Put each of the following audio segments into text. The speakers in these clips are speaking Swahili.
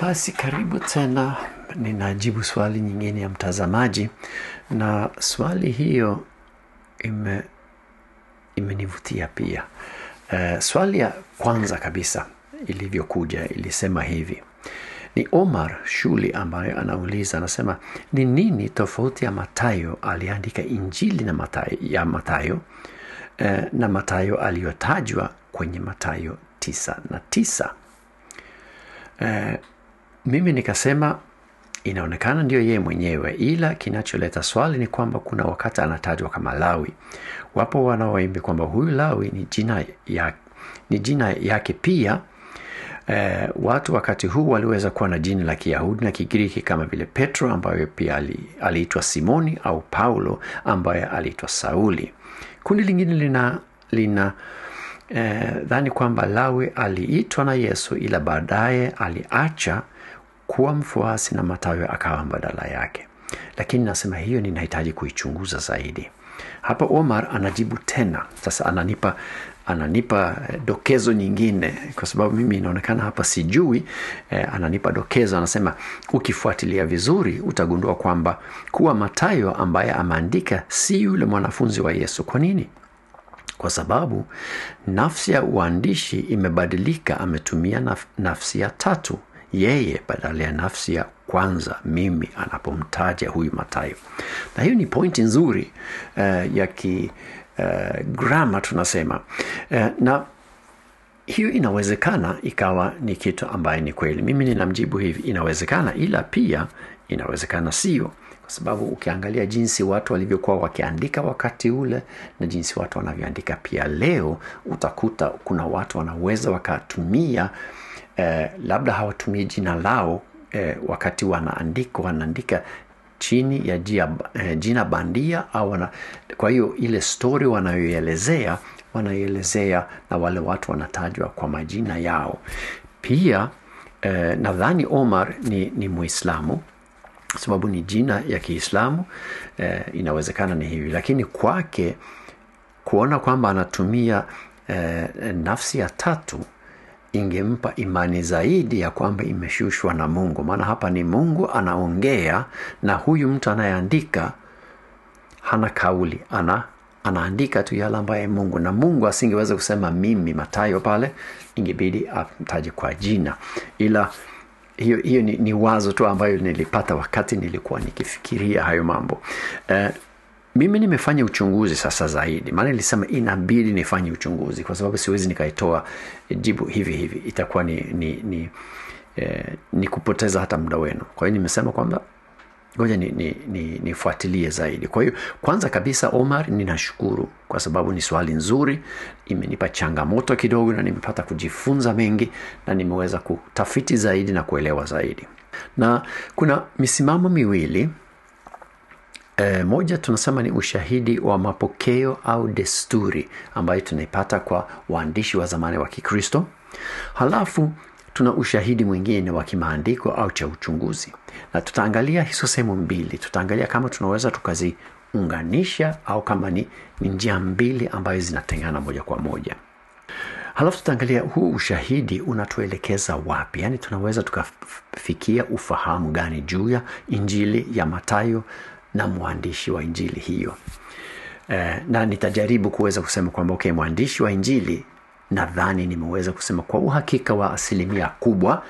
Basi karibu tena, ninajibu swali nyingine ya mtazamaji, na swali hiyo ime imenivutia pia. Uh, swali ya kwanza kabisa ilivyokuja ilisema hivi ni Omar Shuli ambayo anauliza, anasema ni nini tofauti ya Matayo aliandika injili na Matayo, ya Matayo eh, na Matayo aliyotajwa kwenye Matayo tisa na tisa. Eh, mimi nikasema inaonekana ndiyo yeye mwenyewe, ila kinacholeta swali ni kwamba kuna wakati anatajwa kama Lawi. Wapo wanaoimbi kwamba huyu Lawi ni jina, ya, ni jina yake pia. Eh, watu wakati huu waliweza kuwa na jina la Kiyahudi na Kigiriki kama vile Petro ambaye pia ali, aliitwa Simoni au Paulo ambaye aliitwa Sauli. Kundi lingine lina, lina eh, dhani kwamba Lawi aliitwa na Yesu ila baadaye aliacha kuwa mfuasi na Matayo akawa badala yake, lakini nasema hiyo ninahitaji kuichunguza zaidi. Hapa Omar anajibu tena sasa, ananipa ananipa dokezo nyingine, kwa sababu mimi inaonekana hapa sijui eh, ananipa dokezo, anasema ukifuatilia vizuri utagundua kwamba kuwa Matayo ambaye ameandika si yule mwanafunzi wa Yesu. Kwa nini? Kwa sababu nafsi ya uandishi imebadilika, ametumia naf nafsi ya tatu yeye badala ya nafsi ya kwanza mimi anapomtaja huyu matayo Na hiyo ni pointi nzuri uh, ya ki uh, grama tunasema. Uh, na hiyo inawezekana ikawa ni kitu ambaye ni kweli. Mimi ninamjibu hivi, inawezekana, ila pia inawezekana sio, kwa sababu ukiangalia jinsi watu walivyokuwa wakiandika wakati ule na jinsi watu wanavyoandika pia leo, utakuta kuna watu wanaweza wakatumia eh, labda hawatumii jina lao eh, wakati wanaandika wanaandika chini ya jia, eh, jina bandia au wana, kwa hiyo ile stori wanayoelezea wanaielezea na wale watu wanatajwa kwa majina yao. Pia eh, nadhani Omar ni, ni Muislamu sababu ni jina ya Kiislamu eh, inawezekana ni hivi, lakini kwake kuona kwamba anatumia eh, nafsi ya tatu ingempa imani zaidi ya kwamba imeshushwa na Mungu, maana hapa ni Mungu anaongea na huyu mtu anayeandika hana kauli, ana anaandika tu yale ambaye Mungu na Mungu asingeweza kusema mimi Matayo pale, ingebidi amtaje kwa jina, ila hiyo, hiyo ni, ni wazo tu ambayo nilipata wakati nilikuwa nikifikiria hayo mambo. Eh, mimi nimefanya uchunguzi sasa zaidi, maana nilisema inabidi nifanye uchunguzi kwa sababu siwezi nikaitoa jibu hivi hivi, itakuwa ni, ni, ni, eh, ni kupoteza hata muda wenu. Kwa hiyo nimesema kwamba ngoja nifuatilie ni, ni, ni zaidi. Kwa hiyo kwanza kabisa, Omar, ninashukuru kwa sababu ni swali nzuri, imenipa changamoto kidogo na nimepata kujifunza mengi na nimeweza kutafiti zaidi na kuelewa zaidi, na kuna misimamo miwili E, moja tunasema ni ushahidi wa mapokeo au desturi ambayo tunaipata kwa waandishi wa zamani wa Kikristo. Halafu tuna ushahidi mwingine wa kimaandiko au cha uchunguzi, na tutaangalia hizo sehemu mbili. Tutaangalia kama tunaweza tukaziunganisha au kama ni, ni njia mbili ambayo zinatengana moja kwa moja. Halafu tutaangalia huu ushahidi unatuelekeza wapi, yaani tunaweza tukafikia ufahamu gani juu ya injili ya Mathayo na mwandishi wa injili hiyo eh, na nitajaribu kuweza kusema kwamba okay, mwandishi wa injili nadhani nimeweza kusema kwa uhakika wa asilimia kubwa.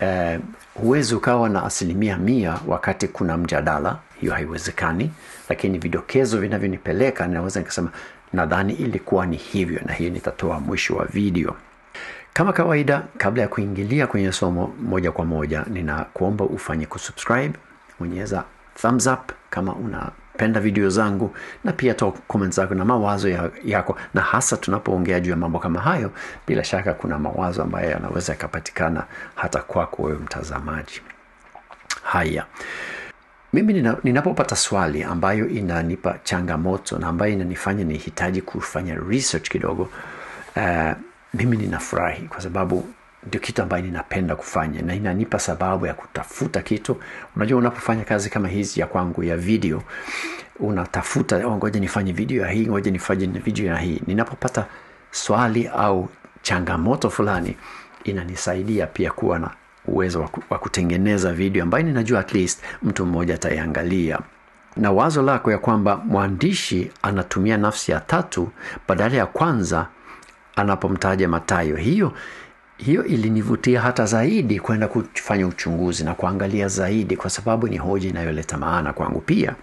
Eh, huwezi ukawa na asilimia mia wakati kuna mjadala, hiyo haiwezekani, lakini vidokezo vinavyonipeleka ninaweza nikasema nadhani ilikuwa ni hivyo, na hiyo nitatoa mwisho wa video. Kama kawaida, kabla ya kuingilia kwenye somo moja kwa moja, ninakuomba ufanye kusubscribe, bonyeza thumbs up kama unapenda video zangu, na pia toa comment zako na mawazo ya, yako, na hasa tunapoongea juu ya mambo kama hayo, bila shaka kuna mawazo ambayo yanaweza yakapatikana hata kwako wewe mtazamaji. Haya, mimi nina, ninapopata swali ambayo inanipa changamoto na ambayo inanifanya nihitaji kufanya research kidogo, uh, mimi ninafurahi kwa sababu ndio kitu ambayo ninapenda kufanya na inanipa sababu ya kutafuta kitu. Unajua, unapofanya kazi kama hizi ya kwangu ya video, unatafuta oh, ngoja nifanye video ya hii, ngoja nifanye video ya hii. Ninapopata swali au changamoto fulani, inanisaidia pia kuwa na uwezo wa, kutengeneza video ambayo ninajua at least mtu mmoja ataiangalia na wazo lako ya kwamba mwandishi anatumia nafsi ya tatu badala ya kwanza anapomtaja matayo hiyo hiyo ilinivutia hata zaidi kwenda kufanya uchunguzi na kuangalia zaidi kwa sababu ni hoja inayoleta maana kwangu pia.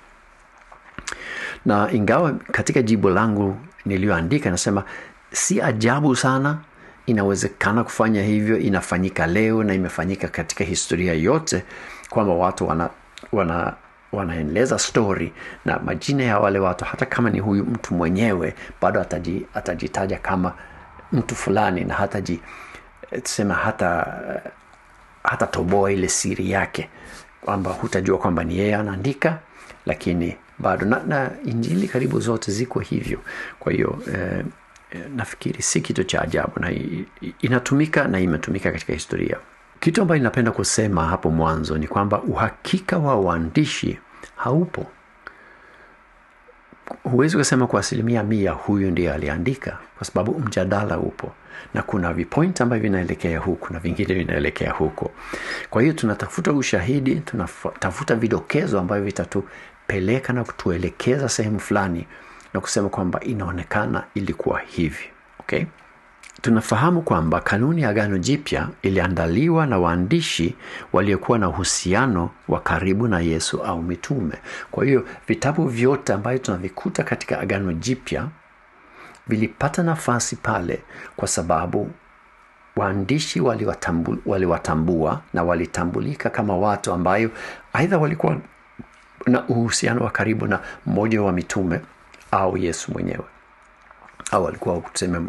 Na ingawa katika jibu langu niliyoandika nasema si ajabu sana inawezekana kufanya hivyo inafanyika leo na imefanyika katika historia yote kwamba watu wana, wana wanaendeleza story na majina ya wale watu hata kama ni huyu mtu mwenyewe bado ataji, atajitaja kama mtu fulani na hataji tusema hata hata toboa ile siri yake kwamba hutajua kwamba ni yeye anaandika lakini bado. Na, na injili karibu zote ziko hivyo. Kwa hiyo eh, nafikiri si kitu cha ajabu na inatumika na imetumika katika historia. Kitu ambayo ninapenda kusema hapo mwanzo ni kwamba uhakika wa uandishi haupo. Huwezi kusema kwa asilimia mia huyu ndiye aliandika kwa sababu mjadala upo na kuna vipoint ambavyo vinaelekea huku na vingine vinaelekea huko kwa hiyo tunatafuta ushahidi tunatafuta vidokezo ambavyo vitatupeleka na kutuelekeza sehemu fulani na kusema kwamba inaonekana ilikuwa hivi okay? tunafahamu kwamba kanuni ya agano jipya iliandaliwa na waandishi waliokuwa na uhusiano wa karibu na yesu au mitume kwa hiyo vitabu vyote ambavyo tunavikuta katika agano jipya vilipata nafasi pale kwa sababu waandishi waliwatambua, wali na walitambulika kama watu ambayo aidha walikuwa na uhusiano wa karibu na mmoja wa mitume au yesu mwenyewe. Au alikuwa tuseme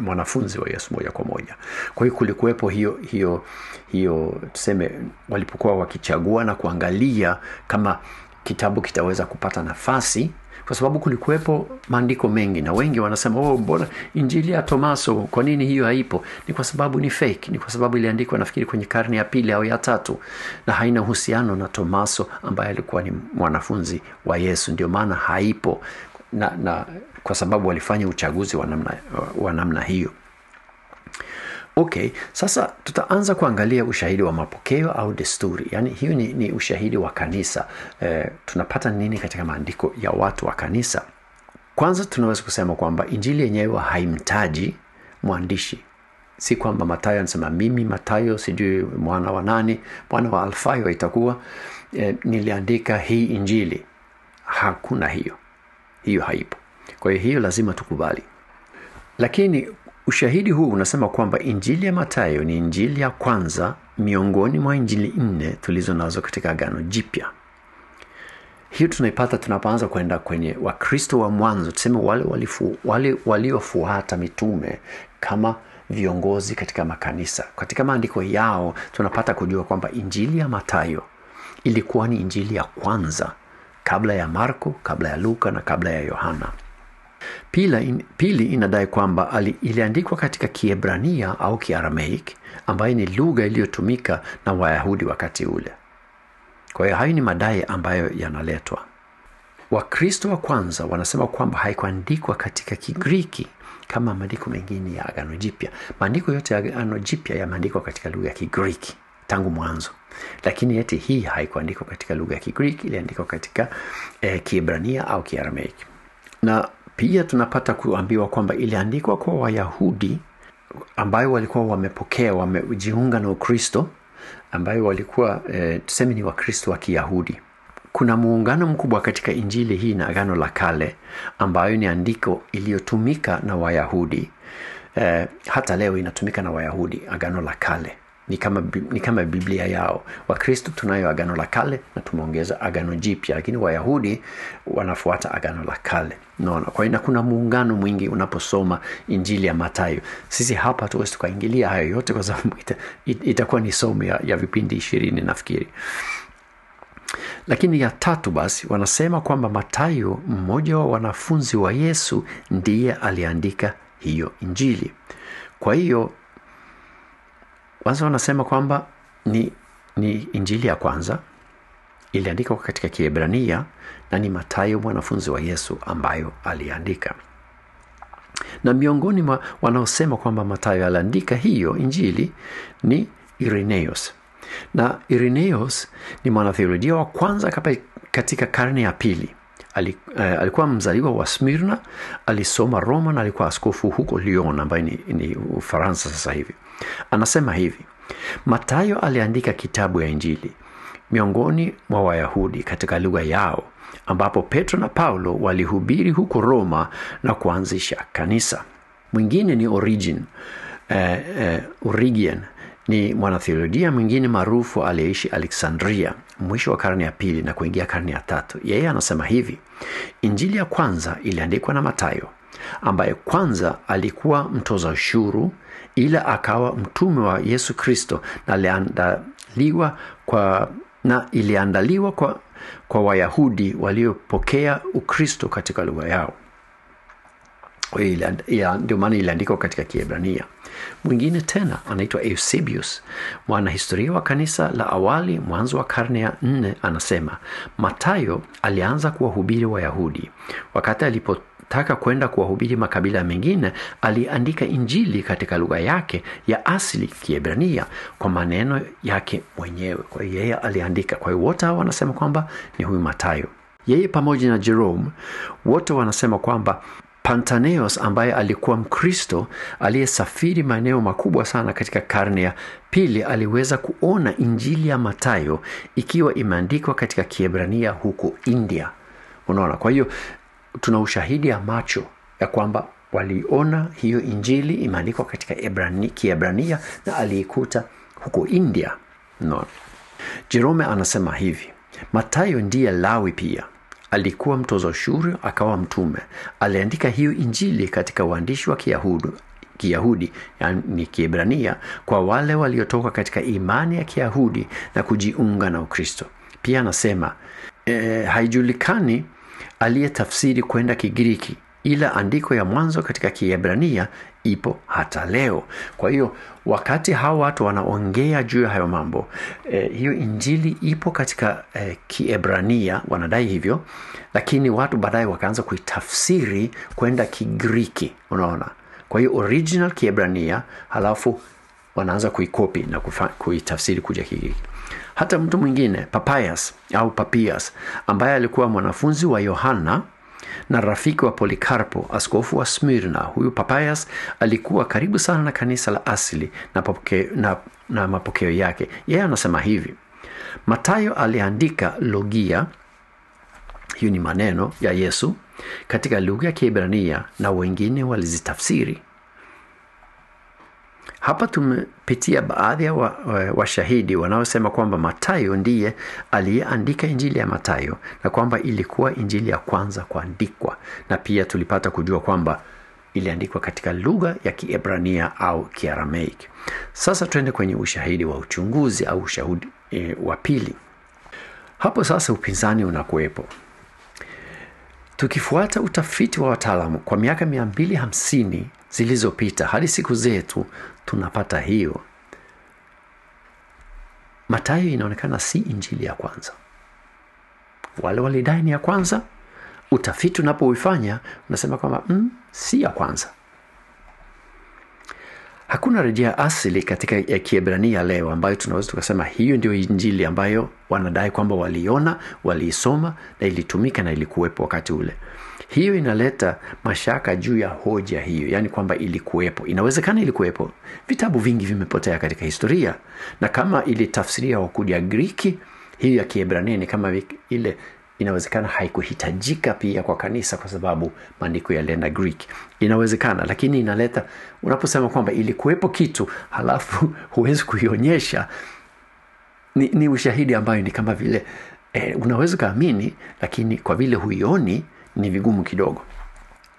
mwanafunzi wa yesu moja kwa moja. Kwa hiyo kulikuwepo hiyo hiyo hiyo tuseme walipokuwa wakichagua na kuangalia kama kitabu kitaweza kupata nafasi kwa sababu kulikuwepo maandiko mengi na wengi wanasema oh, mbona injili ya tomaso kwa nini hiyo haipo? Ni kwa sababu ni fake ni kwa sababu iliandikwa nafikiri kwenye karne ya pili au ya tatu na haina uhusiano na tomaso ambaye alikuwa ni mwanafunzi wa yesu. Ndio maana haipo na, na kwa sababu walifanya uchaguzi wa namna, hiyo okay sasa tutaanza kuangalia ushahidi wa mapokeo au desturi. Yaani hiyo ni, ni ushahidi wa kanisa. E, tunapata nini katika maandiko ya watu wa kanisa? Kwanza tunaweza kusema kwamba injili yenyewe haimtaji mwandishi. Si kwamba matayo anasema mimi matayo sijui mwana wa nani mwana wa alfayo itakuwa. E, niliandika hii injili. Hakuna hiyo. Hiyo haipo. Kwa hiyo hiyo lazima tukubali. Lakini ushahidi huu unasema kwamba injili ya matayo ni injili ya kwanza miongoni mwa injili nne tulizo nazo katika agano jipya. Hiyo tunaipata tunapoanza kwenda kwenye wakristo wa mwanzo tuseme wale waliofuata wale mitume kama viongozi katika makanisa. Katika maandiko yao tunapata kujua kwamba injili ya matayo ilikuwa ni injili ya kwanza kabla ya marko kabla ya luka na kabla ya yohana in, pili inadai kwamba iliandikwa katika kiebrania au kiaramaik ambayo ni lugha iliyotumika na wayahudi wakati ule. Kwa hiyo hayo ni madai ambayo yanaletwa. Wakristo wa kwanza wanasema kwamba haikuandikwa katika Kigiriki kama maandiko mengine ya agano jipya. Maandiko yote ya agano jipya yameandikwa katika lugha ya Kigiriki tangu mwanzo. Lakini eti hii haikuandikwa katika lugha ya Kigiriki, iliandikwa katika eh, kiebrania au kiaramaik na pia tunapata kuambiwa kwamba iliandikwa kwa wayahudi ambayo walikuwa wamepokea wamejiunga na ukristo ambayo walikuwa e, tuseme ni wakristo wa kiyahudi. Kuna muungano mkubwa katika injili hii na agano la kale ambayo ni andiko iliyotumika na wayahudi. E, hata leo inatumika na wayahudi agano la kale ni kama, ni kama biblia yao. Wakristo tunayo agano la kale na tumeongeza agano jipya lakini wayahudi wanafuata agano la kale. Naona kwa hiyo kuna muungano mwingi unaposoma injili ya matayo sisi hapa tuwezi tukaingilia hayo yote kwa sababu ita, it, itakuwa ni somo ya, ya vipindi ishirini nafikiri. Lakini ya tatu basi wanasema kwamba matayo mmoja wa wanafunzi wa yesu ndiye aliandika hiyo injili. Kwa hiyo kwanza wanasema kwamba ni, ni injili ya kwanza iliandikwa katika kiebrania na ni matayo mwanafunzi wa yesu ambayo aliandika. Na miongoni mwa wanaosema kwamba matayo aliandika hiyo injili ni ireneus na ireneus ni mwanatheolojia wa kwanza katika karne ya pili. Eh, alikuwa mzaliwa wa smirna alisoma roma na alikuwa askofu huko lyon ambayo ni, ni ufaransa sasa hivi anasema hivi matayo aliandika kitabu ya injili miongoni mwa wayahudi katika lugha yao ambapo petro na paulo walihubiri huko roma na kuanzisha kanisa. Mwingine ni origin eh, eh, origen ni mwanatheolojia mwingine maarufu aliyeishi alexandria mwisho wa karne ya pili na kuingia karne ya tatu. Yeye anasema hivi injili ya kwanza iliandikwa na matayo ambaye kwanza alikuwa mtoza ushuru ila akawa mtume wa yesu kristo na aliandaliwa kwa na iliandaliwa kwa, kwa wayahudi waliopokea ukristo katika lugha yao. Ndio maana iliandikwa katika kiebrania. Mwingine tena anaitwa eusebius mwanahistoria wa kanisa la awali mwanzo wa karne ya nne anasema matayo alianza kuwahubiri wayahudi. Wakati alipotaka kwenda kuwahubiri makabila mengine aliandika injili katika lugha yake ya asili kiebrania kwa maneno yake mwenyewe. Kwa hiyo yeye aliandika. Kwa hiyo wote hawa wanasema kwamba ni huyu matayo yeye pamoja na jerome wote wanasema kwamba pantaneos ambaye alikuwa mkristo aliyesafiri maeneo makubwa sana katika karne ya pili aliweza kuona injili ya matayo ikiwa imeandikwa katika kiebrania huko india. Unaona? Kwa hiyo tuna ushahidi ya macho ya kwamba waliona hiyo injili imeandikwa katika Ebrani, kiebrania na aliikuta huko india. No. jerome anasema hivi matayo ndiye lawi pia. Alikuwa mtoza ushuru akawa mtume. Aliandika hiyo injili katika uandishi wa kiyahudi kiyahudi yani kiebrania kwa wale waliotoka katika imani ya kiyahudi na kujiunga na ukristo. Pia anasema e, haijulikani aliyetafsiri kwenda kigiriki ila andiko ya mwanzo katika kiebrania ipo hata leo. Kwa hiyo wakati hawa watu wanaongea juu ya hayo mambo eh, hiyo injili ipo katika eh, kiebrania wanadai hivyo lakini watu baadaye wakaanza kuitafsiri kwenda kigiriki unaona? Kwa hiyo original kiebrania halafu wanaanza kuikopi na kuitafsiri kuja kigiriki hata mtu mwingine papayas au papias ambaye alikuwa mwanafunzi wa yohana na rafiki wa polikarpo askofu wa smirna huyu papayas alikuwa karibu sana na kanisa la asili na, poke, na, na mapokeo yake. Yeye anasema hivi matayo aliandika logia hiyo ni maneno ya yesu katika lugha ya kiebrania na wengine walizitafsiri hapa tumepitia baadhi ya washahidi wa, wa wanaosema kwamba matayo ndiye aliyeandika injili ya matayo na kwamba ilikuwa injili ya kwanza kuandikwa. Na pia tulipata kujua kwamba iliandikwa katika lugha ya kiebrania au kiaramaik sasa tuende kwenye ushahidi wa uchunguzi au ushahidi e, wa pili. Hapo sasa upinzani unakuwepo. Tukifuata utafiti wa wataalamu kwa miaka 250 zilizopita hadi siku zetu tunapata hiyo. Matayo inaonekana si injili ya kwanza. Wale walidai ni ya kwanza utafiti unapoifanya unasema kwamba mm, si ya kwanza. Hakuna rejea asili katika ya kiebrania leo ambayo tunaweza tukasema hiyo ndio injili ambayo wanadai kwamba waliona waliisoma na ilitumika na ilikuwepo wakati ule hiyo inaleta mashaka juu ya hoja hiyo yaani kwamba ilikuwepo. Inawezekana ilikuwepo. Vitabu vingi vimepotea katika historia. Na kama ilitafsiria wakuja griki hiyo ya kiebrania ni kama ile inawezekana haikuhitajika pia kwa kanisa kwa sababu maandiko yalienda greek. Inawezekana lakini inaleta unaposema kwamba ilikuwepo kitu halafu huwezi kuionyesha ni, ni ushahidi ambayo ni kama vile eh, unaweza ukaamini lakini kwa vile huioni ni vigumu kidogo.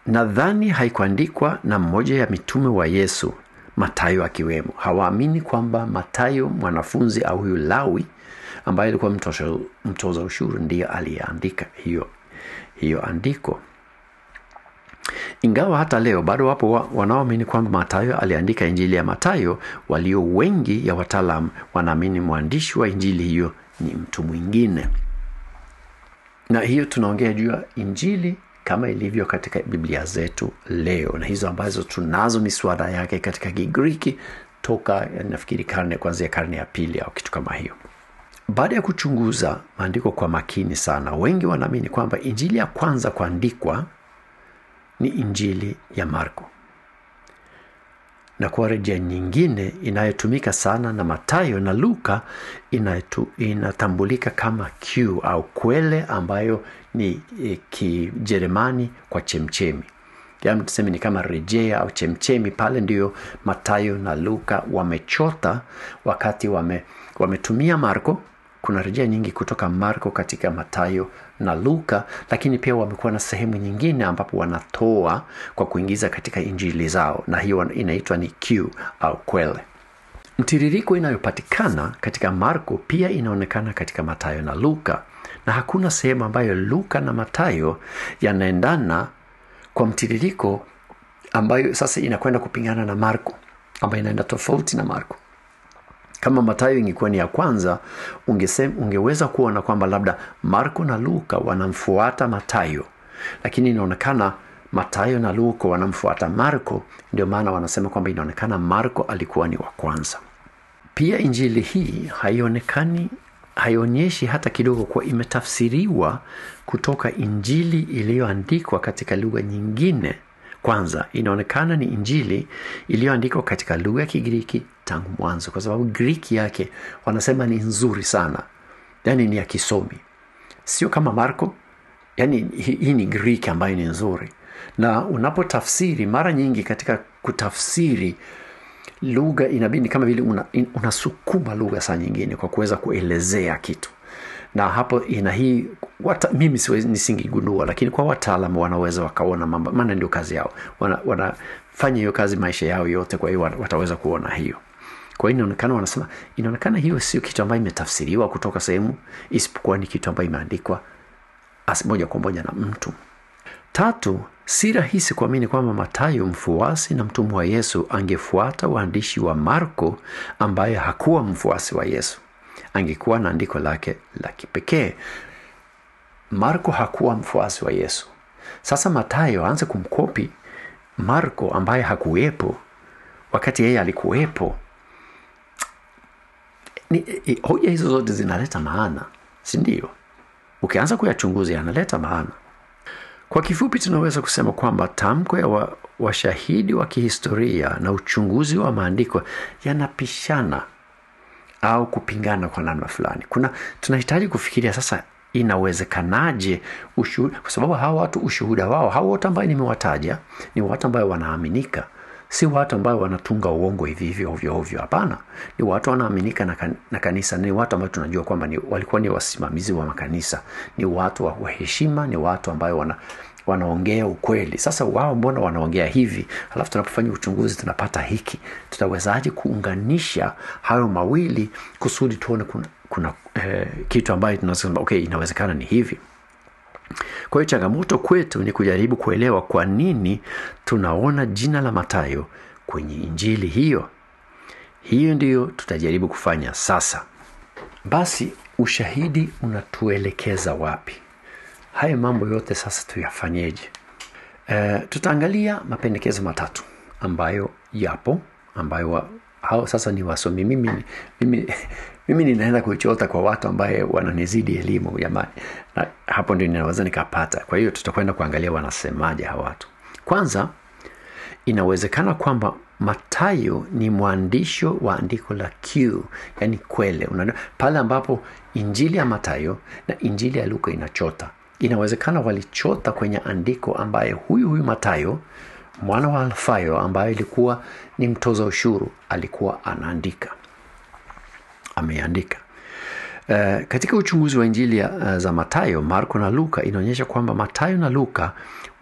Nadhani haikuandikwa na mmoja ya mitume wa yesu matayo akiwemo. Hawaamini kwamba matayo mwanafunzi au huyu lawi ambaye alikuwa mtoza, ushuru ndiyo aliyeandika hiyo hiyo andiko. Ingawa hata leo bado wapo wa, wanaoamini kwamba matayo aliandika injili ya matayo walio wengi ya wataalam wanaamini mwandishi wa injili hiyo ni mtu mwingine na hiyo tunaongea juu ya injili kama ilivyo katika biblia zetu leo. Na hizo ambazo tunazo miswada yake katika kigiriki toka nafikiri karne kuanzia karne ya pili au kitu kama hiyo. Baada ya kuchunguza maandiko kwa makini sana wengi wanaamini kwamba injili ya kwanza kuandikwa ni injili ya marko na kuwa rejea nyingine inayotumika sana na matayo na luka inaitu, inatambulika kama q au kwele ambayo ni e, kijerumani kwa chemchemi. Yaani tuseme ni kama rejea au chemchemi pale ndiyo matayo na luka wamechota wakati wame, wametumia marko. Kuna rejea nyingi kutoka marko katika matayo na luka lakini pia wamekuwa na sehemu nyingine ambapo wanatoa kwa kuingiza katika injili zao na hiyo inaitwa ni q au kwele. Mtiririko inayopatikana katika marko pia inaonekana katika matayo na luka na hakuna sehemu ambayo luka na matayo yanaendana kwa mtiririko ambayo sasa inakwenda kupingana na marko ambayo inaenda tofauti na marko kama matayo ingekuwa ni ya kwanza ungesem, ungeweza kuona kwamba labda marko na luka wanamfuata matayo lakini inaonekana matayo na luka wanamfuata marko ndio maana wanasema kwamba inaonekana marko alikuwa ni wa kwanza. Pia injili hii haionekani haionyeshi hata kidogo kuwa imetafsiriwa kutoka injili iliyoandikwa katika lugha nyingine. Kwanza inaonekana ni injili iliyoandikwa katika lugha ya kigiriki tangu mwanzo kwa sababu griki yake wanasema ni nzuri sana. Yaani ni ya kisomi. Sio kama marko. Yaani hii ni greek ambayo ni nzuri. Na unapotafsiri mara nyingi katika kutafsiri lugha inabidi kama vile una, unasukuma lugha saa nyingine kwa kuweza kuelezea kitu. Na hapo ina hii wata, mimi nisingigundua lakini kwa wataalamu wanaweza wakaona mambo maana ndio kazi yao. Wanafanya wana hiyo kazi maisha yao yote kwa hiyo wataweza kuona hiyo kwa hiyo inaonekana wanasema inaonekana hiyo sio kitu ambayo imetafsiriwa kutoka sehemu isipokuwa ni kitu ambayo imeandikwa moja kwa moja na mtu. Tatu si rahisi kuamini kwamba matayo mfuasi na mtumwa wa yesu angefuata waandishi wa marko ambaye hakuwa mfuasi wa yesu. Angekuwa na andiko lake la kipekee. Marko hakuwa mfuasi wa yesu. Sasa matayo aanze kumkopi marko ambaye hakuwepo. Wakati yeye alikuwepo ni, hoja hizo zote zinaleta maana si ndio? Ukianza kuyachunguza yanaleta maana. Kwa kifupi tunaweza kusema kwamba tamko ya washahidi wa, kihistoria na uchunguzi wa maandiko yanapishana au kupingana kwa namna fulani. Kuna tunahitaji kufikiria sasa inawezekanaje kwa sababu hawa watu ushuhuda wao hawa wote ambayo nimewataja ni watu ambayo wanaaminika si watu ambao wanatunga uongo hivi hivi ovyo ovyo hapana. Ni watu wanaaminika na, na kanisa ni watu ambao tunajua kwamba ni, walikuwa ni wasimamizi wa makanisa. Ni watu wa heshima ni watu ambayo wana wanaongea ukweli. Sasa wao mbona wanaongea hivi? Alafu tunapofanya uchunguzi tunapata hiki. Tutawezaje kuunganisha hayo mawili kusudi tuone kuna, kuna eh, kitu ambayo tunasema okay inawezekana ni hivi kwa hiyo changamoto kwetu ni kujaribu kuelewa kwa nini tunaona jina la matayo kwenye injili hiyo. Hiyo ndiyo tutajaribu kufanya sasa. Basi ushahidi unatuelekeza wapi? Haya mambo yote sasa tuyafanyeje? E, tutaangalia mapendekezo matatu ambayo yapo ambayo wa, hao sasa ni wasomi. Mimi, mimi, mimi ninaenda kuchota kwa watu ambaye wananizidi elimu jamani na hapo ndio ninaweza nikapata. Kwa hiyo tutakwenda kuangalia wanasemaje hawa watu. Kwanza inawezekana kwamba matayo ni mwandisho wa andiko la q yani kwele. Pale ambapo injili ya matayo na injili ya luka inachota. Inawezekana walichota kwenye andiko ambaye huyu huyu matayo mwana wa alfayo ambaye ilikuwa ni mtoza ushuru alikuwa anaandika ameandika. Uh, katika uchunguzi wa injili uh, za matayo marko na luka inaonyesha kwamba matayo na luka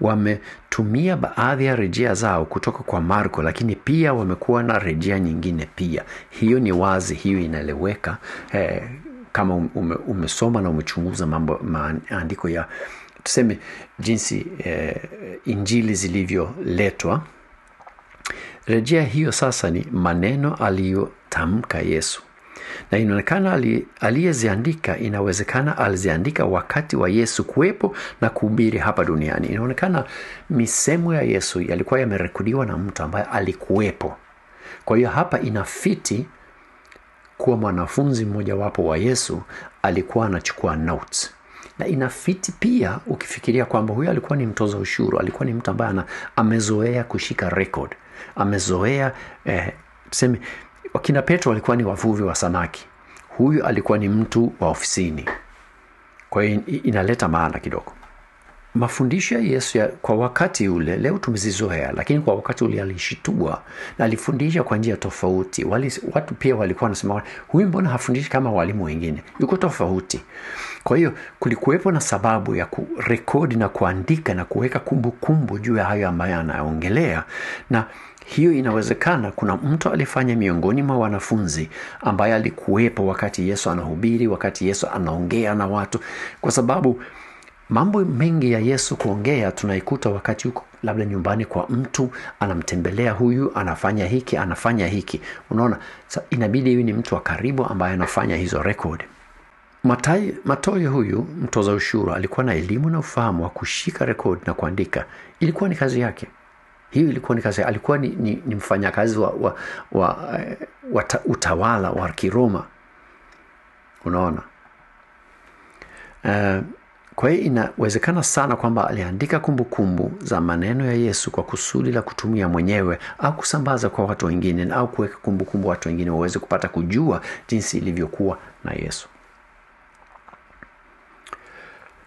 wametumia baadhi ya rejea zao kutoka kwa marko lakini pia wamekuwa na rejea nyingine pia. Hiyo ni wazi hiyo inaeleweka. Eh, kama ume, umesoma na umechunguza mambo maandiko ya tuseme jinsi eh, injili zilivyoletwa. Rejea hiyo sasa ni maneno aliyotamka yesu na inaonekana aliyeziandika inawezekana aliziandika wakati wa yesu kuwepo na kuhubiri hapa duniani. Inaonekana misemo ya yesu yalikuwa yamerekodiwa na mtu ambaye alikuwepo. Kwa hiyo hapa inafiti kuwa mwanafunzi mmojawapo wa yesu alikuwa anachukua notes. Na inafiti pia ukifikiria kwamba huyo alikuwa ni mtoza ushuru alikuwa ni mtu ambaye amezoea kushika record amezoea eh, tuseme wakina petro walikuwa ni wavuvi wa samaki. Huyu alikuwa ni mtu wa ofisini. Kwa hiyo inaleta maana kidogo. Mafundisho ya yesu ya, kwa wakati ule leo tumezizoea lakini kwa wakati ule alishitua na alifundisha kwa njia tofauti. Wali, watu pia walikuwa wanasema huyu mbona hafundishi kama walimu wengine? Yuko tofauti. Kwa hiyo kulikuwepo na sababu ya kurekodi na kuandika na kuweka kumbukumbu juu ya hayo ambayo anaongelea na hiyo inawezekana kuna mtu alifanya miongoni mwa wanafunzi ambaye alikuwepo wakati yesu anahubiri wakati yesu anaongea na watu. Kwa sababu mambo mengi ya yesu kuongea tunaikuta wakati huko labda nyumbani kwa mtu anamtembelea huyu anafanya hiki anafanya hiki. Unaona inabidi huyu ni mtu wa karibu ambaye anafanya hizo rekodi matoyo huyu mtoza ushuru alikuwa na elimu na ufahamu wa kushika rekodi na kuandika. Ilikuwa ni kazi yake hiyo ilikuwa ni kazi alikuwa ni, ni, ni mfanyakazi wa, wa, wa, wa ta, utawala wa kiroma. Unaona? Uh, kwa hiyo inawezekana sana kwamba aliandika kumbukumbu kumbu za maneno ya yesu kwa kusudi la kutumia mwenyewe au kusambaza kwa watu wengine au kuweka kumbukumbu watu wengine waweze kupata kujua jinsi ilivyokuwa na yesu.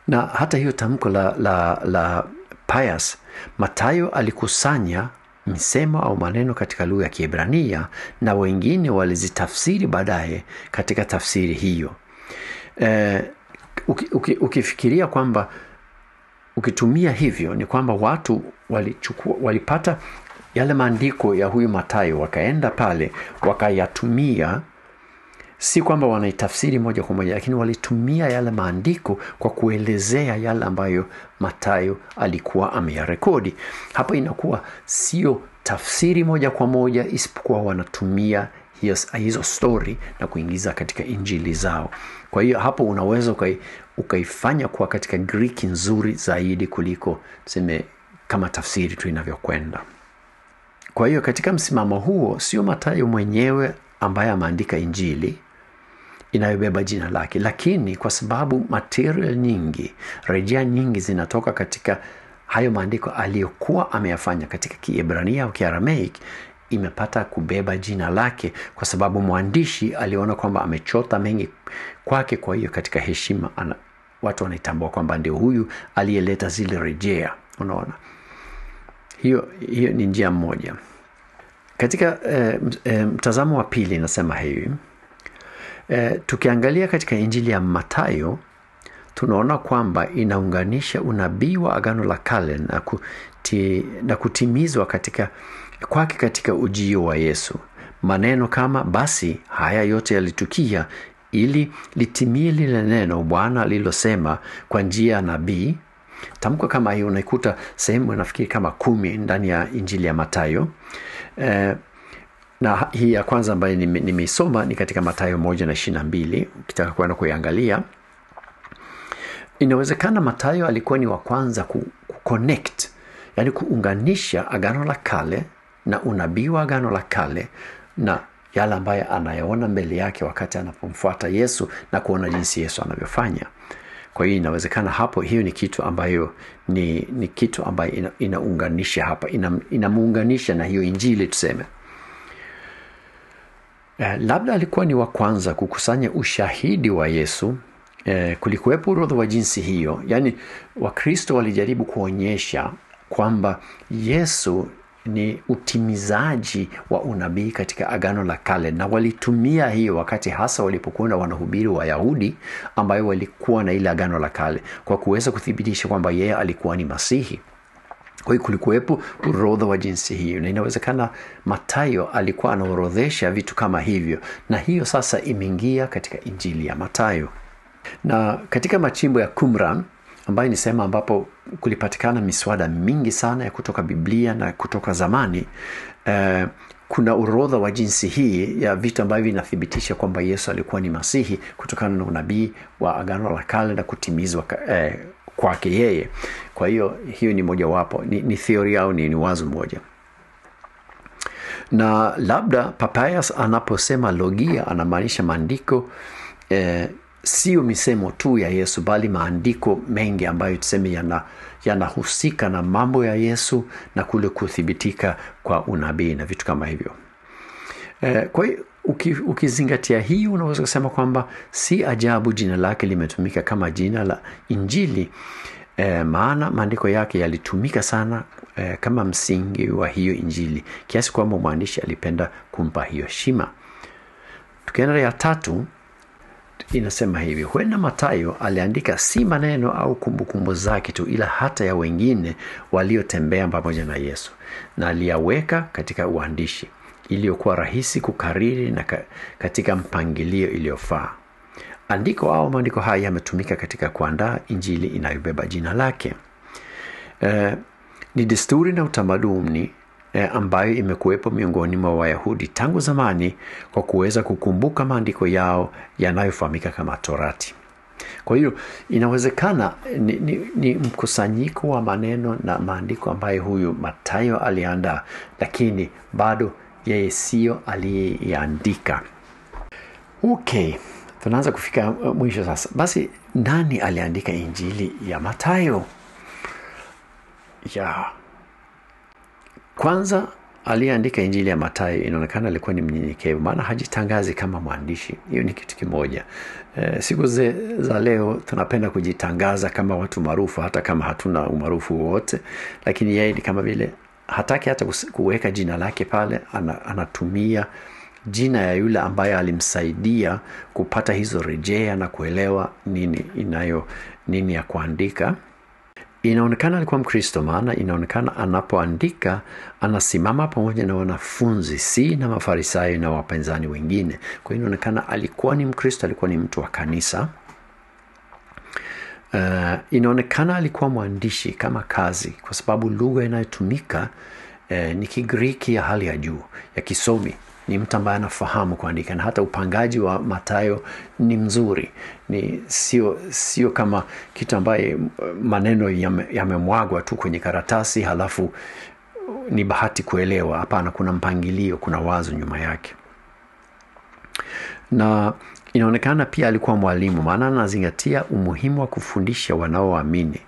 Na hata hiyo tamko la, la, la pius matayo alikusanya misemo au maneno katika lugha ya kiebrania na wengine walizitafsiri baadaye katika tafsiri hiyo. E, uki, uki, ukifikiria kwamba ukitumia hivyo ni kwamba watu walichukua walipata yale maandiko ya huyu matayo wakaenda pale wakayatumia si kwamba wanaitafsiri moja kwa moja lakini walitumia yale maandiko kwa kuelezea yale ambayo matayo alikuwa ameyarekodi. Hapa inakuwa sio tafsiri moja kwa moja isipokuwa wanatumia hizo stori na kuingiza katika injili zao. Kwa hiyo hapo unaweza ukai, ukaifanya kuwa katika griki nzuri zaidi kuliko tuseme kama tafsiri tu inavyokwenda. Kwa hiyo katika msimamo huo sio matayo mwenyewe ambaye ameandika injili inayobeba jina lake. Lakini kwa sababu material nyingi rejea nyingi zinatoka katika hayo maandiko aliyokuwa ameyafanya katika kiebrania au kiaramaic imepata kubeba jina lake kwa sababu mwandishi aliona kwamba amechota mengi kwake. Kwa hiyo katika heshima ana, watu wanaitambua kwamba ndio huyu aliyeleta zile rejea. Unaona? Hiyo hiyo ni njia moja. Katika eh, eh, mtazamo wa pili nasema hivi eh, tukiangalia katika injili ya matayo tunaona kwamba inaunganisha unabii wa agano la kale na, kuti, na kutimizwa katika kwake katika ujio wa yesu. Maneno kama basi haya yote yalitukia ili litimie lile neno bwana alilosema kwa njia ya nabii. Tamko kama hiyo unaikuta sehemu nafikiri kama kumi ndani ya injili ya matayo eh, na hii ya kwanza ambayo nimeisoma ni, ni katika matayo moja na ishiri na mbili ukitaka kwenda kuiangalia. Inawezekana matayo alikuwa ni wa kwanza ku, connect, yani kuunganisha agano la kale na unabii wa agano la kale na yale ambayo anayaona mbele yake wakati anapomfuata yesu na kuona jinsi yesu anavyofanya. Kwa hiyo inawezekana hapo hiyo ni kitu ambayo ni, ni kitu ambayo ina, inaunganisha hapa inamuunganisha ina na hiyo injili tuseme eh, labda alikuwa ni wa kwanza kukusanya ushahidi wa yesu. Eh, kulikuwepo urodha wa jinsi hiyo. Yaani wakristo walijaribu kuonyesha kwamba yesu ni utimizaji wa unabii katika agano la kale na walitumia hiyo wakati hasa walipokwenda wanahubiri wayahudi ambayo walikuwa na ile agano la kale kwa kuweza kuthibitisha kwamba yeye alikuwa ni masihi kwa hiyo kulikuwepo urodha wa jinsi hiyo na inawezekana matayo alikuwa anaorodhesha vitu kama hivyo na hiyo sasa imeingia katika injili ya matayo na katika machimbo ya kumran ambayo ni sehemu ambapo kulipatikana miswada mingi sana ya kutoka biblia na kutoka zamani eh, kuna urodha wa jinsi hii ya vitu ambavyo vinathibitisha kwamba yesu alikuwa ni masihi kutokana na unabii wa agano la kale na kutimizwa eh, kwake yeye. Kwa hiyo hiyo ni mojawapo. Ni, ni theory au ni, ni wazo moja. Na labda papayas anaposema logia anamaanisha maandiko eh, sio misemo tu ya yesu bali maandiko mengi ambayo tuseme yana yanahusika na mambo ya yesu na kule kuthibitika kwa unabii na vitu kama hivyo. Eh, kwa hiyo uki, ukizingatia hii unaweza kusema kwamba si ajabu jina lake limetumika kama jina la injili. E, maana maandiko yake yalitumika sana e, kama msingi wa hiyo injili kiasi kwamba mwandishi alipenda kumpa hiyo shima tukienda ya tatu inasema hivi huenda matayo aliandika si maneno au kumbukumbu zake tu ila hata ya wengine waliotembea pamoja na yesu na aliyaweka katika uandishi iliyokuwa rahisi kukariri na katika mpangilio iliyofaa. Andiko au maandiko haya yametumika katika kuandaa injili inayobeba jina lake. Eh, ni desturi na utamaduni eh, ambayo imekuwepo miongoni mwa wayahudi tangu zamani kwa kuweza kukumbuka maandiko yao yanayofahamika kama torati. Kwa hiyo inawezekana ni, ni, ni mkusanyiko wa maneno na maandiko ambayo huyu matayo aliandaa lakini bado yeye sio aliyeandika. Okay tunaanza kufika mwisho sasa. Basi nani aliandika injili ya matayo ya. Kwanza aliyeandika injili ya matayo inaonekana alikuwa ni mnyenyekevu maana hajitangazi kama mwandishi. Hiyo ni kitu kimoja. E, siku ze, za leo tunapenda kujitangaza kama watu maarufu hata kama hatuna umaarufu wowote lakini yeye ni kama vile hataki hata kuweka jina lake pale ana, anatumia jina ya yule ambaye alimsaidia kupata hizo rejea na kuelewa nini inayo nini ya kuandika. Inaonekana alikuwa mkristo maana inaonekana anapoandika anasimama pamoja na wanafunzi si na mafarisayo na wapenzani wengine. Kwa hiyo inaonekana alikuwa ni mkristo alikuwa ni mtu wa kanisa uh, inaonekana alikuwa mwandishi kama kazi kwa sababu lugha inayotumika uh, ni kigriki ya hali ya juu ya kisomi. Ni mtu ambaye anafahamu kuandika na hata upangaji wa matayo ni mzuri. Ni sio sio kama kitu ambaye maneno yamemwagwa yame tu kwenye karatasi halafu ni bahati kuelewa. Hapana kuna mpangilio kuna wazo nyuma yake. Na inaonekana pia alikuwa mwalimu maana anazingatia umuhimu wa kufundisha wanaoamini.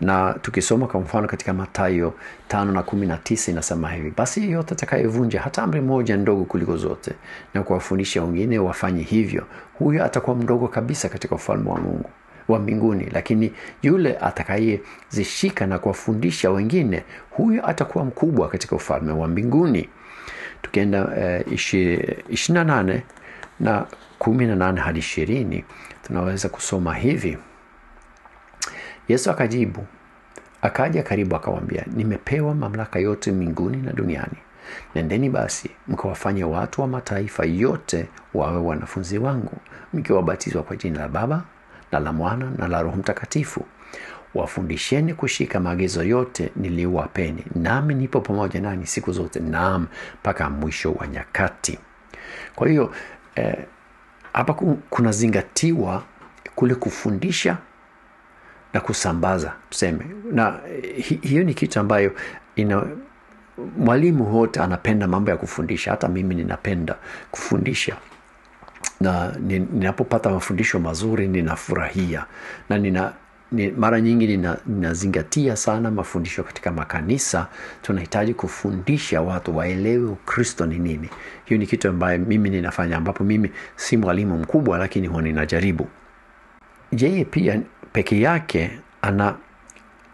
Na tukisoma kwa mfano katika matayo tano na kumi na tisa inasema hivi basi yeyote atakayevunja hata amri moja ndogo kuliko zote na kuwafundisha wengine wafanye hivyo huyo atakuwa mdogo kabisa katika ufalme wa mungu wa mbinguni. Lakini yule atakayezishika na kuwafundisha wengine huyo atakuwa mkubwa katika ufalme wa mbinguni. Tukienda ishirini ishiri na nane na kumi na nane hadi ishirini tunaweza kusoma hivi. Yesu akajibu akaja karibu akawambia nimepewa mamlaka yote mbinguni na duniani. Nendeni basi mkawafanye watu wa mataifa yote wawe wanafunzi wangu mkiwabatizwa kwa jina la baba na la mwana na la roho mtakatifu. Wafundisheni kushika maagizo yote niliowapeni nami nipo pamoja nani siku zote naam mpaka mwisho wa nyakati. Kwa hiyo hapa eh, kunazingatiwa kule kufundisha na kusambaza tuseme. Na hi, hiyo ni kitu ambayo ina mwalimu wote anapenda mambo ya kufundisha. Hata mimi ninapenda kufundisha. Na ninapopata mafundisho mazuri ninafurahia. Na nina ni, mara nyingi nina, ninazingatia sana mafundisho katika makanisa. Tunahitaji kufundisha watu waelewe ukristo ni nini. Hiyo ni kitu ambayo mimi ninafanya ambapo mimi si mwalimu mkubwa lakini huwa ninajaribu. Yeye pia peke yake ana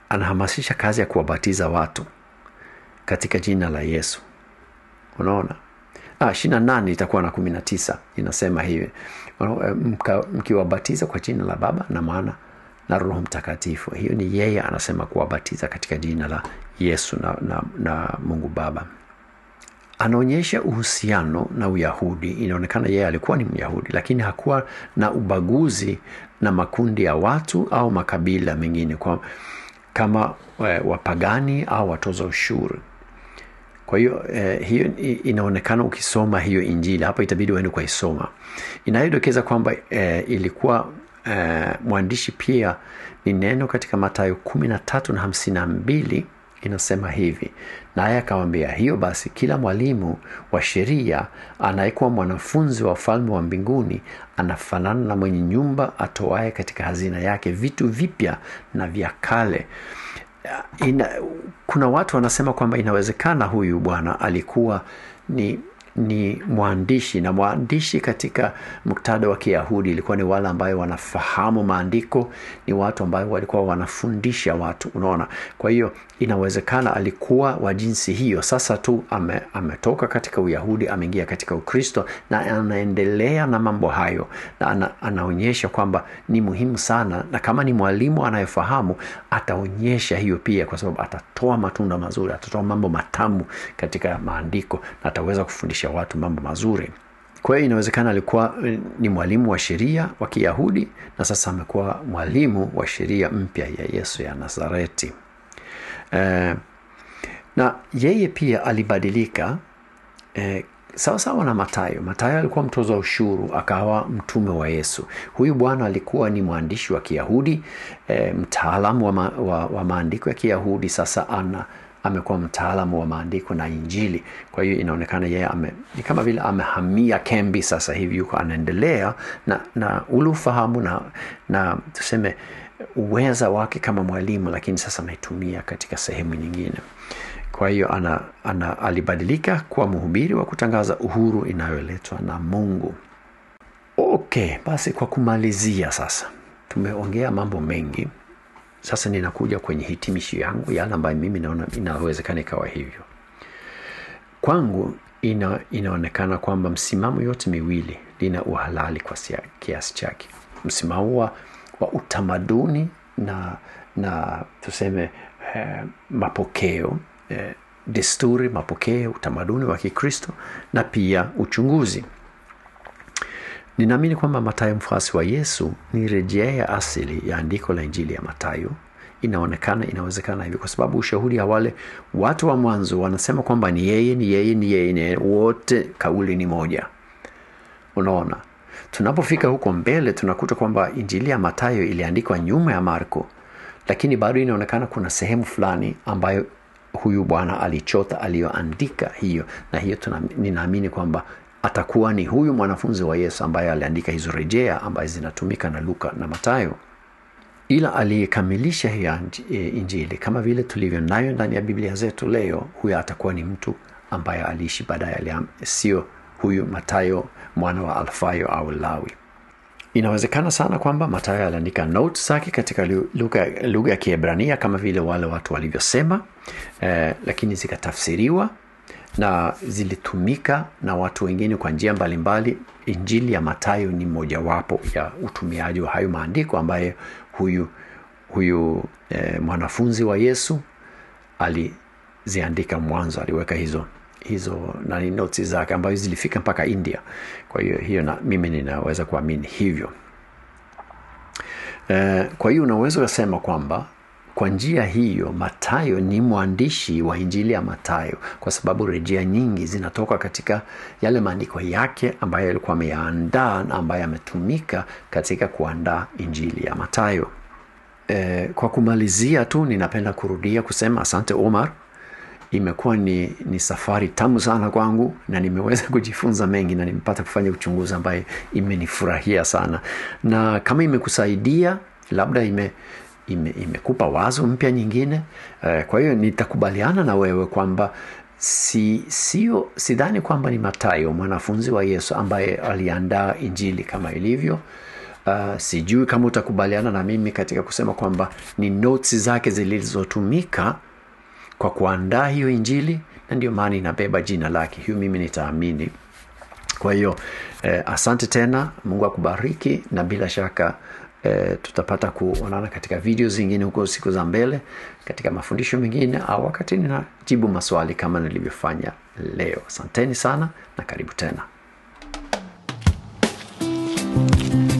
anahamasisha kazi ya kuwabatiza watu katika jina la yesu. Unaona? Ishiri na nane itakuwa na kumi na tisa inasema hivi. Mkiwabatiza kwa jina la baba na maana na roho mtakatifu. Hiyo ni yeye anasema kuwabatiza katika jina la yesu na, na, na mungu baba. Anaonyesha uhusiano na uyahudi. Inaonekana yeye alikuwa ni myahudi lakini hakuwa na ubaguzi na makundi ya watu au makabila mengine kwa, kama e, wapagani au watoza ushuru. Kwa hiyo eh, hiyo inaonekana ukisoma hiyo injili hapa itabidi uende kwaisoma inayodokeza kwamba eh, ilikuwa eh, mwandishi pia ni neno katika matayo kumi na tatu na hamsini na mbili inasema hivi. Naye akawambia hiyo basi kila mwalimu wa sheria anayekuwa mwanafunzi wa ufalme wa mbinguni anafanana na mwenye nyumba atoaye katika hazina yake vitu vipya na vya kale. Ina, kuna watu wanasema kwamba inawezekana huyu bwana alikuwa ni ni mwandishi. Na mwandishi katika muktadha wa kiyahudi ilikuwa ni wale ambayo wanafahamu maandiko ni watu ambayo walikuwa wanafundisha watu unaona. Kwa hiyo inawezekana alikuwa wa jinsi hiyo. Sasa tu ame, ametoka katika uyahudi ameingia katika ukristo na anaendelea na mambo hayo na ana, anaonyesha kwamba ni muhimu sana na kama ni mwalimu anayefahamu ataonyesha hiyo pia kwa sababu atatoa matunda mazuri atatoa mambo matamu katika maandiko na ataweza kufundisha watu mambo mazuri. Kwa hiyo inawezekana alikuwa ni mwalimu wa sheria wa kiyahudi na sasa amekuwa mwalimu wa sheria mpya ya yesu ya nazareti eh, na yeye pia alibadilika eh, sawasawa na matayo matayo alikuwa mtoza ushuru akawa mtume wa yesu. Huyu bwana alikuwa ni mwandishi wa kiyahudi e, mtaalamu wa, ma, wa, wa maandiko ya kiyahudi. Sasa ana amekuwa mtaalamu wa maandiko na injili. Kwa hiyo inaonekana yeye ame, ni kama vile amehamia kembi sasa hivi yuko anaendelea na, na ule ufahamu na, na tuseme uweza wake kama mwalimu lakini sasa anaitumia katika sehemu nyingine. Kwa hiyo ana, ana, alibadilika kuwa mhubiri wa kutangaza uhuru inayoletwa na mungu. Okay basi kwa kumalizia sasa tumeongea mambo mengi. Sasa ninakuja kwenye hitimishi yangu yale ambayo mimi naona inawezekana ikawa hivyo. Kwangu ina, inaonekana kwamba msimamo yote miwili lina uhalali kwa kiasi chake. Msimamo wa, wa utamaduni na na tuseme eh, mapokeo eh, desturi mapokeo utamaduni wa kikristo na pia uchunguzi. Ninaamini kwamba matayo mfuasi wa yesu ni rejea ya asili ya andiko la injili ya matayo inaonekana inawezekana hivi kwa sababu ushahudi ya wale watu wa mwanzo wanasema kwamba ni yeye ni yeye ni yeye, ni yeye wote kauli ni moja. Unaona tunapofika huko mbele tunakuta kwamba injili ya matayo iliandikwa nyuma ya marko. Lakini bado inaonekana kuna sehemu fulani ambayo huyu bwana alichota aliyoandika hiyo. Na hiyo ninaamini kwamba atakuwa ni huyu mwanafunzi wa yesu ambaye aliandika hizo rejea ambaye zinatumika na luka na matayo ila aliyekamilisha hiyo injili kama vile tulivyo nayo ndani ya biblia zetu leo huyo atakuwa ni mtu ambaye aliishi baadaye sio huyu matayo mwana wa alfayo au lawi. Inawezekana sana kwamba matayo aliandika notes zake katika lugha ya kiebrania kama vile wale watu walivyosema eh, lakini zikatafsiriwa na zilitumika na watu wengine kwa njia mbalimbali. Injili ya matayo ni mojawapo ya utumiaji wa hayo maandiko ambaye huyu huyu eh, mwanafunzi wa yesu aliziandika mwanzo aliweka hizo hizo nani notes zake ambazo zilifika mpaka india. Kwa hiyo hiyo na, mimi ninaweza kuamini hivyo. E, kwa hiyo unaweza ukasema kwamba kwa njia hiyo matayo ni mwandishi wa injili ya matayo kwa sababu rejea nyingi zinatoka katika yale maandiko yake ambayo alikuwa ameyaandaa na ambayo yametumika katika kuandaa injili ya matayo e, kwa kumalizia tu ninapenda kurudia kusema asante omar imekuwa ni, ni safari tamu sana kwangu na nimeweza kujifunza mengi na nimepata kufanya uchunguzi ambaye imenifurahia sana. Na kama imekusaidia labda ime ime, imekupa wazo mpya nyingine eh, kwa hiyo nitakubaliana na wewe kwamba si sio sidhani kwamba ni matayo mwanafunzi wa yesu ambaye aliandaa injili kama ilivyo. Uh, sijui kama utakubaliana na mimi katika kusema kwamba ni notes zake zilizotumika kwa kuandaa hiyo injili na ndio maana inabeba jina lake. Hiyo mimi nitaamini. Kwa hiyo eh, asante tena. Mungu akubariki na bila shaka eh, tutapata kuonana katika video zingine huko siku za mbele katika mafundisho mengine au wakati ninajibu maswali kama nilivyofanya leo. Asanteni sana na karibu tena. thank you